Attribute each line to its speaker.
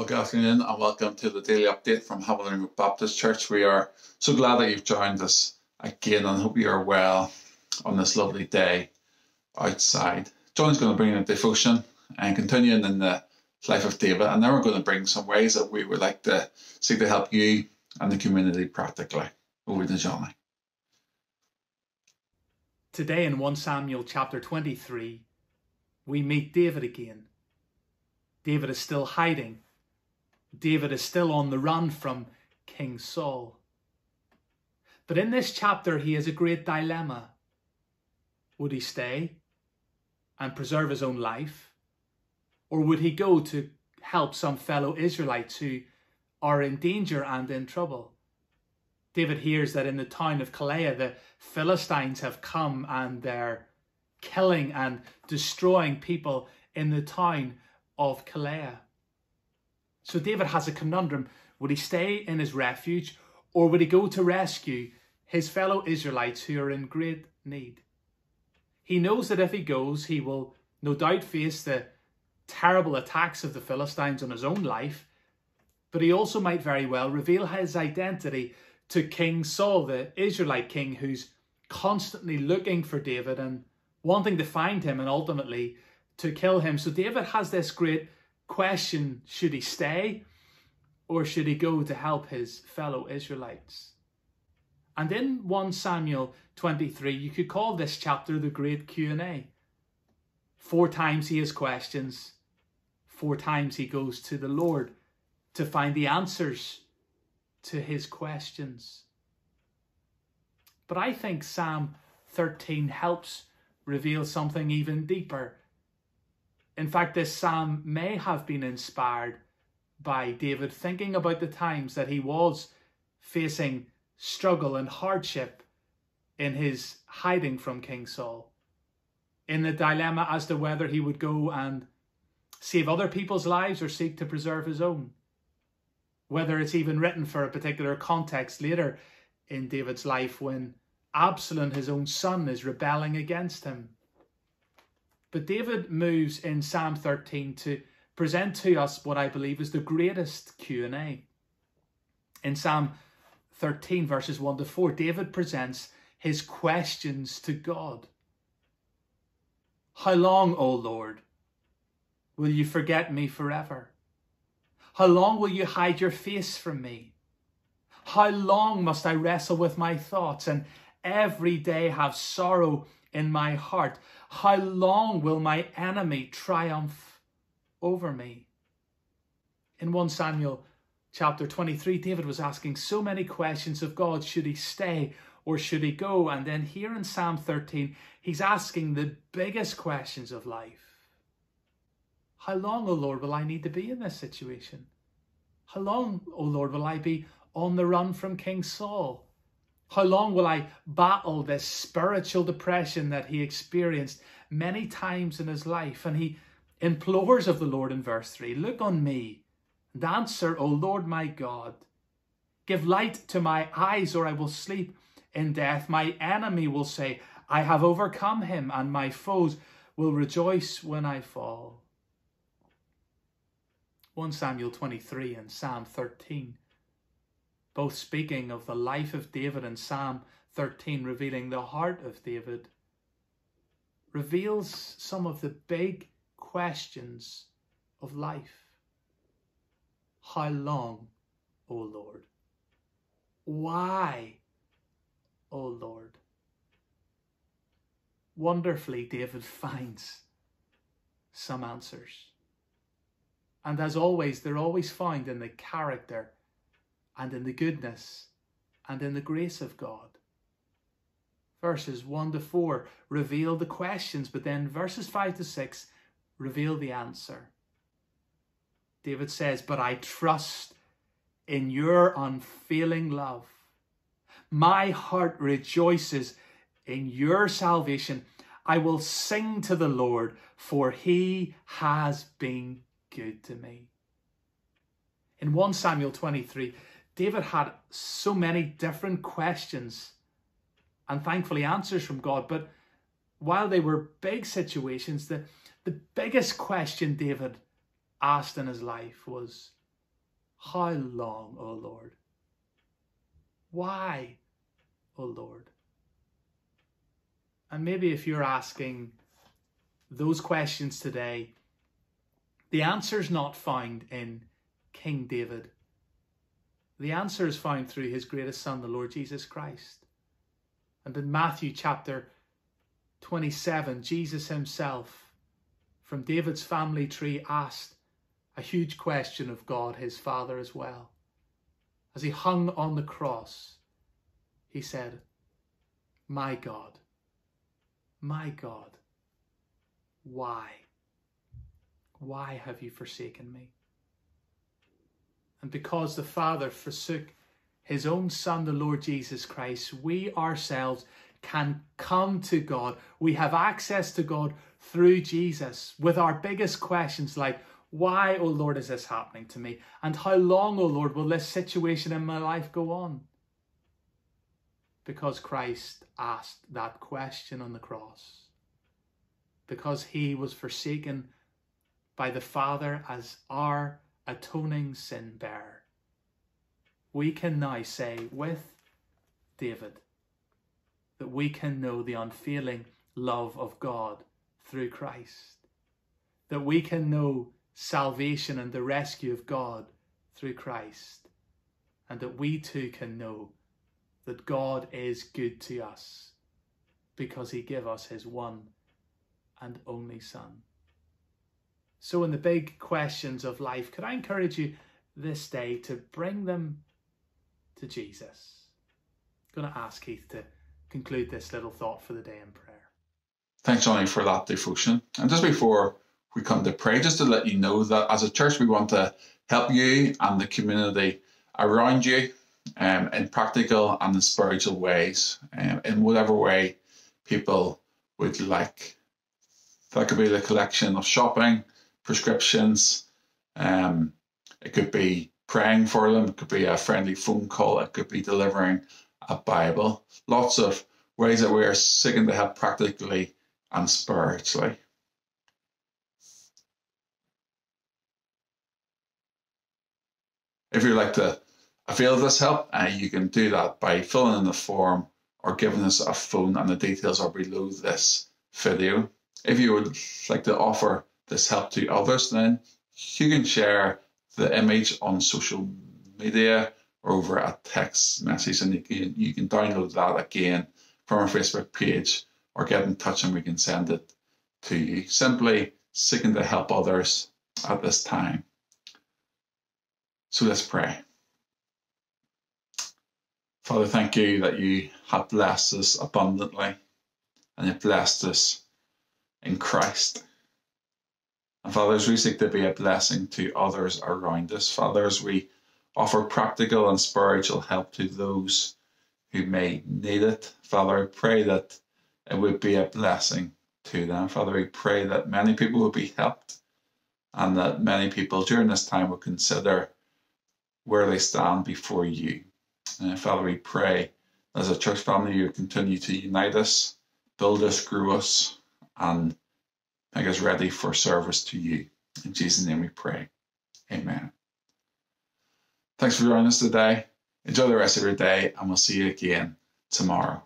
Speaker 1: Well, good afternoon and welcome to the daily update from Hamilton Baptist Church. We are so glad that you've joined us again and hope you are well on this lovely day outside. John's going to bring in a devotion and continuing in the life of David, and then we're going to bring some ways that we would like to seek to help you and the community practically. Over to Johnny.
Speaker 2: Today in 1 Samuel chapter 23, we meet David again. David is still hiding David is still on the run from King Saul. But in this chapter, he has a great dilemma. Would he stay and preserve his own life? Or would he go to help some fellow Israelites who are in danger and in trouble? David hears that in the town of Keilah, the Philistines have come and they're killing and destroying people in the town of Keilah. So David has a conundrum. Would he stay in his refuge or would he go to rescue his fellow Israelites who are in great need? He knows that if he goes, he will no doubt face the terrible attacks of the Philistines on his own life, but he also might very well reveal his identity to King Saul, the Israelite king who's constantly looking for David and wanting to find him and ultimately to kill him. So David has this great question should he stay or should he go to help his fellow Israelites? And in 1 Samuel 23, you could call this chapter the Great Q&A. Four times he has questions. Four times he goes to the Lord to find the answers to his questions. But I think Psalm 13 helps reveal something even deeper in fact, this psalm may have been inspired by David thinking about the times that he was facing struggle and hardship in his hiding from King Saul, in the dilemma as to whether he would go and save other people's lives or seek to preserve his own. Whether it's even written for a particular context later in David's life when Absalom, his own son, is rebelling against him. But David moves in Psalm 13 to present to us what I believe is the greatest Q&A. In Psalm 13 verses 1 to 4, David presents his questions to God. How long, O Lord, will you forget me forever? How long will you hide your face from me? How long must I wrestle with my thoughts and every day have sorrow in my heart? How long will my enemy triumph over me? In 1 Samuel chapter 23, David was asking so many questions of God. Should he stay or should he go? And then here in Psalm 13, he's asking the biggest questions of life. How long, O Lord, will I need to be in this situation? How long, O Lord, will I be on the run from King Saul? How long will I battle this spiritual depression that he experienced many times in his life? And he implores of the Lord in verse 3 Look on me and answer, O Lord my God. Give light to my eyes, or I will sleep in death. My enemy will say, I have overcome him, and my foes will rejoice when I fall. 1 Samuel 23 and Psalm 13 both speaking of the life of David and Psalm 13 revealing the heart of David, reveals some of the big questions of life. How long, O Lord? Why, O Lord? Wonderfully, David finds some answers. And as always, they're always found in the character and in the goodness and in the grace of God. Verses 1 to 4 reveal the questions, but then verses 5 to 6 reveal the answer. David says, But I trust in your unfailing love. My heart rejoices in your salvation. I will sing to the Lord, for he has been good to me. In 1 Samuel 23, David had so many different questions and thankfully answers from God. But while they were big situations, the, the biggest question David asked in his life was, How long, O Lord? Why, O Lord? And maybe if you're asking those questions today, the answer is not found in King David. The answer is found through his greatest son, the Lord Jesus Christ. And in Matthew chapter 27, Jesus himself, from David's family tree, asked a huge question of God, his Father, as well. As he hung on the cross, he said, My God, my God, why? Why have you forsaken me? And because the Father forsook his own Son, the Lord Jesus Christ, we ourselves can come to God. We have access to God through Jesus with our biggest questions like, why, O oh Lord, is this happening to me? And how long, O oh Lord, will this situation in my life go on? Because Christ asked that question on the cross. Because he was forsaken by the Father as our atoning sin bearer. We can now say with David that we can know the unfailing love of God through Christ. That we can know salvation and the rescue of God through Christ. And that we too can know that God is good to us because he gave us his one and only Son. So, in the big questions of life, could I encourage you this day to bring them to Jesus? I'm going to ask Keith to conclude this little thought for the day in prayer.
Speaker 1: Thanks, Johnny, for that devotion. And just before we come to pray, just to let you know that as a church, we want to help you and the community around you um, in practical and in spiritual ways, um, in whatever way people would like. That could be the collection of shopping, prescriptions. Um, it could be praying for them. It could be a friendly phone call. It could be delivering a Bible. Lots of ways that we are seeking to help practically and spiritually. If you'd like to avail this help, uh, you can do that by filling in the form or giving us a phone, and the details are below this video. If you would like to offer this help to others, then you can share the image on social media or over a text message, and you can, you can download that again from our Facebook page or get in touch and we can send it to you. Simply seeking to help others at this time. So let's pray. Father, thank you that you have blessed us abundantly and you've blessed us in Christ. And Father, as we seek to be a blessing to others around us, Father, as we offer practical and spiritual help to those who may need it, Father, I pray that it would be a blessing to them. Father, we pray that many people will be helped and that many people during this time will consider where they stand before you. And Father, we pray as a church family you continue to unite us, build us, grow us, and make us ready for service to you. In Jesus' name we pray. Amen. Thanks for joining us today. Enjoy the rest of your day, and we'll see you again tomorrow.